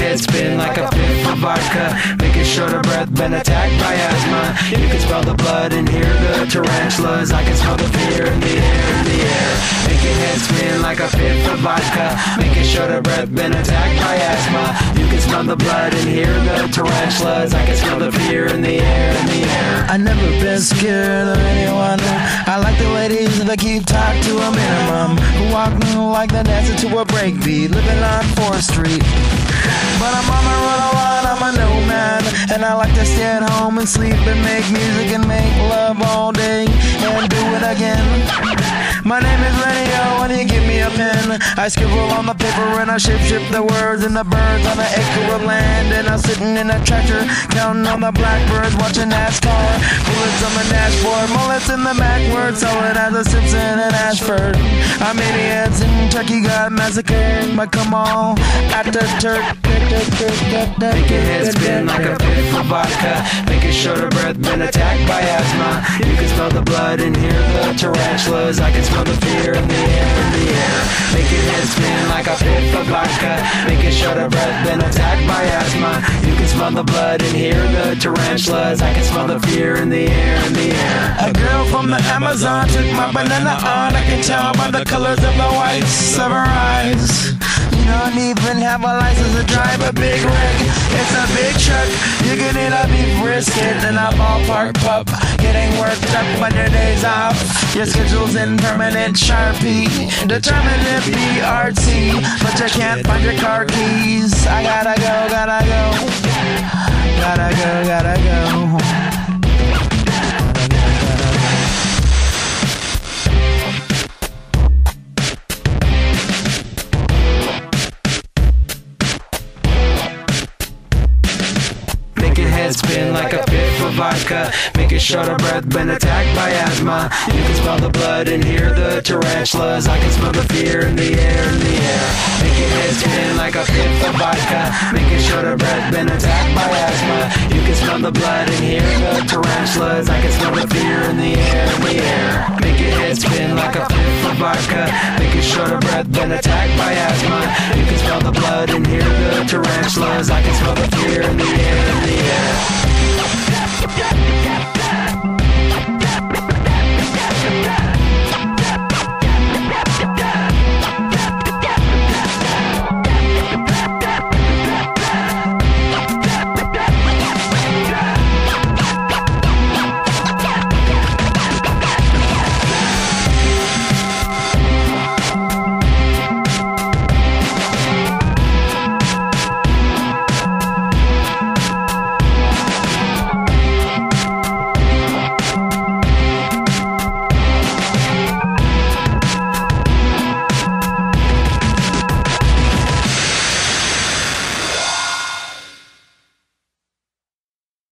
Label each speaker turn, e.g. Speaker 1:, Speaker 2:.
Speaker 1: head spin like a fifth of vodka. Making short of breath, been attacked by asthma. You can smell the blood and hear the tarantulas. I can smell the fear in the air, in the air. Make your head spin like a fifth of vodka. Making short of breath, been attacked by asthma. You can smell the blood and hear the tarantulas. I can smell the fear in the air, in the air.
Speaker 2: I never been scared of anyone. I like the ladies that keep talk to a minimum. Who walk like they're dancing to a breakbeat, living on 4th Street. But I'm on the run a lot, I'm a nomad. And I like to stay at home and sleep and make music and make love all day and do it again. My name is Radio, oh, and you give me a pen. I scribble on the paper and I shape shift the words and the birds on the acre of land. And I'm sitting in a tractor, counting on the blackbirds, watching NASCAR. Bullets on the dashboard, mullets in the backward, solid as a Simpson and Ashford. I'm idiots Turkey got massacred, but come on, after Turk.
Speaker 1: Make your head spin like a of vodka. It short of breath, been attacked by asthma. You can smell the blood and hear the tarantulas. I can smell the fear in the air, in the air. Make your head spin like a of vodka. It short of breath, been attacked by asthma. Smell the blood and hear the tarantulas. I can smell the fear in the air, in the air.
Speaker 2: A girl from the Amazon took my banana on. I can tell by the colors of the whites of her eyes. You don't even have a license to drive a big rig. It's a big truck. You can a beef brisket in a ballpark pup. Getting worked up on your days off. Your schedule's in permanent sharpie. Determined to be but you can't find your car keys.
Speaker 1: Head spin like a fifth of vodka. Make it short of breath, been attacked by asthma. You can smell the blood and hear the tarantulas. I can smell the fear in the air, in the air. Make your head spin like a fifth of vodka. Make it short of breath, been attacked by asthma. You can smell the blood and hear the tarantulas. I can smell the fear in the air, in the air. Make head spin like a fifth of vodka. Make it short of breath, been attacked by asthma. You can smell the blood and hear the tarantulas. I can smell the fear in the air, yeah.